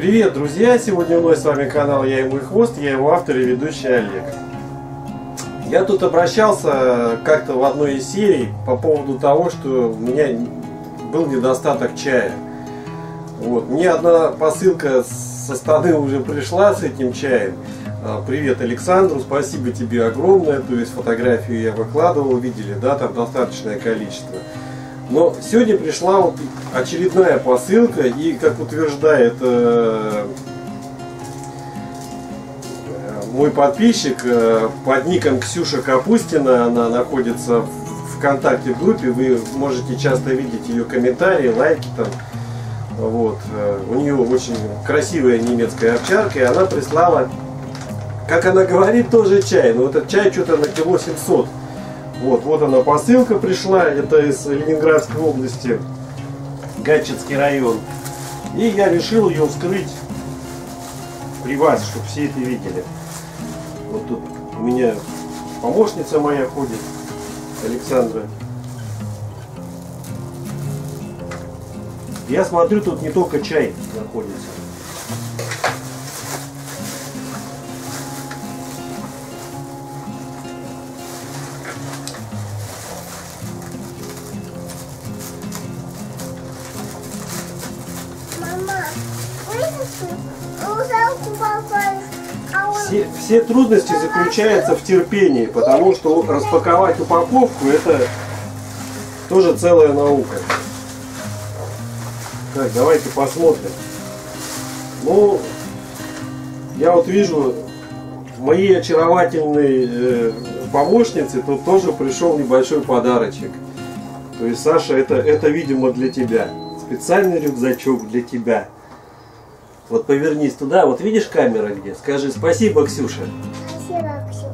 Привет, друзья! Сегодня вновь с вами канал Я и мой хвост, я его автор и ведущий Олег. Я тут обращался как-то в одной из серий по поводу того, что у меня был недостаток чая. Вот. Мне одна посылка со стороны уже пришла с этим чаем. А, привет Александру, спасибо тебе огромное. То есть фотографию я выкладывал, видели, да, там достаточное количество. Но сегодня пришла очередная посылка, и как утверждает э, мой подписчик э, под ником Ксюша Капустина, она находится в ВКонтакте группе, вы можете часто видеть ее комментарии, лайки там. Вот. Э, у нее очень красивая немецкая овчарка, и она прислала, как она говорит, тоже чай. Но этот чай что-то на кило 700 вот, вот она посылка пришла, это из Ленинградской области, Гатчинский район. И я решил ее вскрыть при вас, чтобы все это видели. Вот тут у меня помощница моя ходит, Александра. Я смотрю, тут не только чай находится. Все, все трудности заключаются в терпении, потому что распаковать упаковку это тоже целая наука. Так, давайте посмотрим. Ну, я вот вижу, моей очаровательной э, помощнице тут тоже пришел небольшой подарочек. То есть, Саша, это, это видимо для тебя. Специальный рюкзачок для тебя. Вот повернись туда, вот видишь камера где? Скажи спасибо, Ксюша. Спасибо, Ксюша.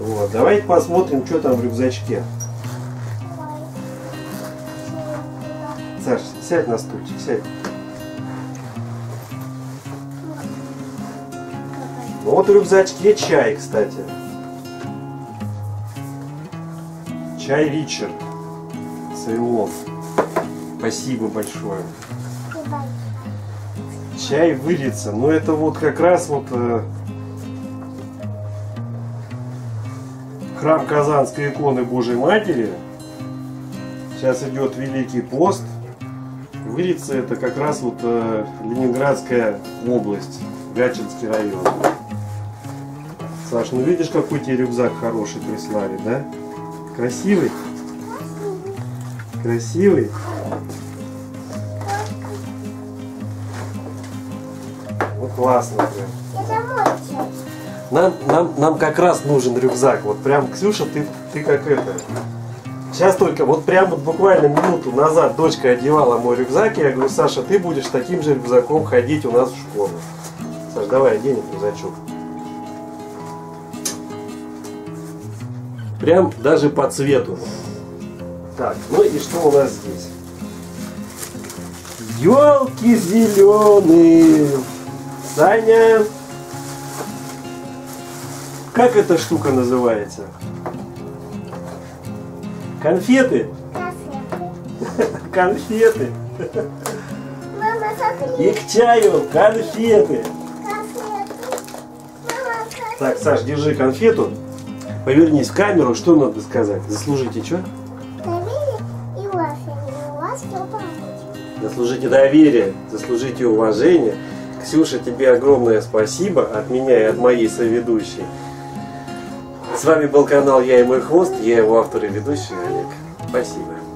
Вот, давайте посмотрим, что там в рюкзачке. Саш, сядь на стульчик, сядь. Ну вот в рюкзачке чай, кстати. Чай Ричард. Цейлон. Спасибо большое. Чай выльется. Но это вот как раз вот э, храм Казанской иконы Божьей Матери. Сейчас идет Великий пост. Выльется это как раз вот э, Ленинградская область, Гатчинский район. Саш, ну видишь, какой тебе рюкзак хороший прислали, да? Красивый? Красивый? Ну классно прям. Нам, нам, нам как раз нужен рюкзак. Вот прям, Ксюша, ты, ты как это. Сейчас только, вот прям вот буквально минуту назад дочка одевала мой рюкзак, и я говорю, Саша, ты будешь таким же рюкзаком ходить у нас в школу. Саш, давай оденем рюкзачок. Прям даже по цвету. Так, ну и что у нас здесь? Елки зеленые. Саня. Как эта штука называется? Конфеты? Конфеты. Конфеты. Мама. И к чаю конфеты. Конфеты. Мама, смотри. Так, Саш, держи конфету. Повернись в камеру. Что надо сказать? Заслужите что? Доверие и уважение. Заслужите доверие, заслужите уважение. Ксюша, тебе огромное спасибо от меня и от моей соведущей. С вами был канал Я и мой хвост, я его автор и ведущий Олег. Спасибо.